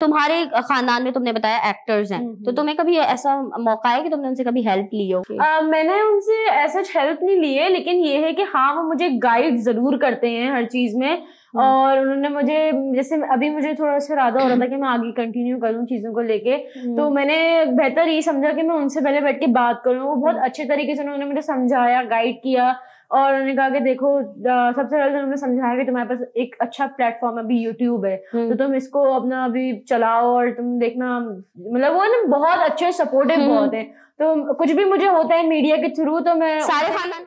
तुम्हारे खानदान में तुमने बताया एक्टर्स हैं। हम्म, तो तुम्हें कभी ऐसा मौका है कि तुमने उनसे कभी हेल्प ली हो? आ, मैंने उनसे ऐसा हेल्प नहीं ली है लेकिन ये है कि हाँ वो मुझे गाइड ज़रूर करते हैं हर चीज़ में। हम्म। और उन्होंने मुझे जैसे अभी मुझे थोड़ा सा इरादा हो रहा था कि मैं आगे कंटिन्यू करूँ चीज़ों को लेके। हम्म। तो मैंने बेहतर ये समझा कि मैं उनसे पहले बैठ के बात करूँ। वो बहुत अच्छे तरीके से उन्होंने मुझे समझाया गाइड किया। और उन्होंने कहा कि देखो सबसे पहले तो उन्होंने समझाया कि तुम्हारे पास एक अच्छा प्लेटफॉर्म अभी यूट्यूब है हम्म। तो तुम इसको अपना अभी चलाओ और तुम देखना मतलब वो ना बहुत अच्छे सपोर्टिव हम्म। बहुत है तो कुछ भी मुझे होता है मीडिया के थ्रू तो मैं सारे खानदान